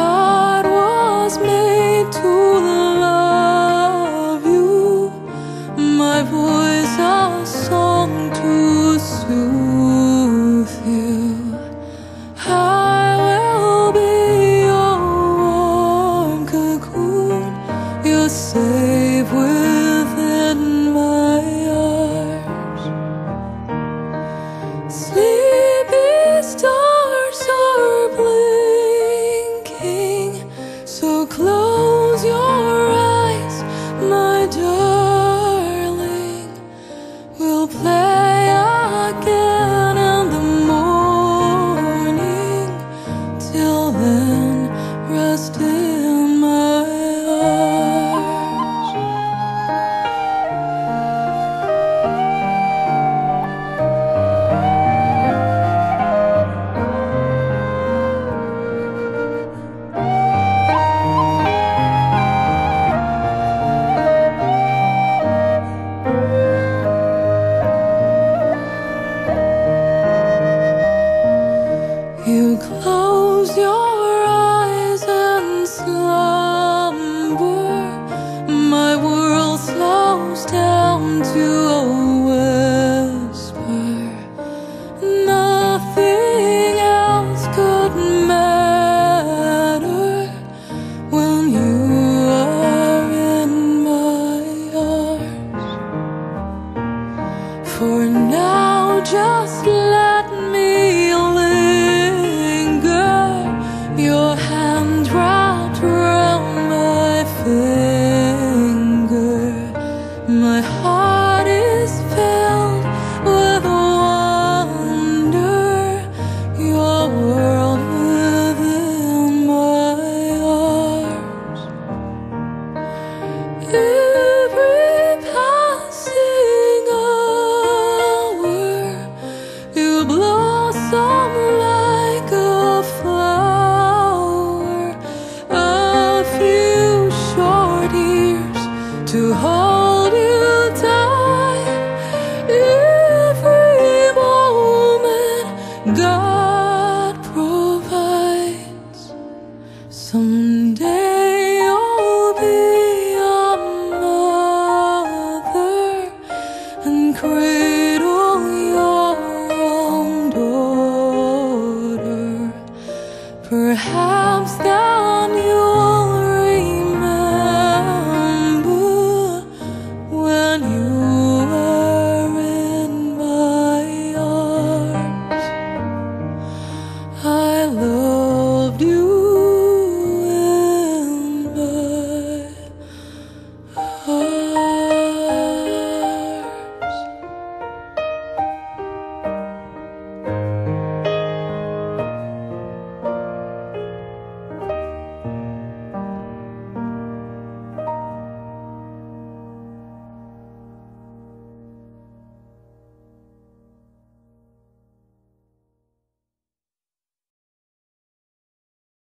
heart was made to Nothing Perhaps the new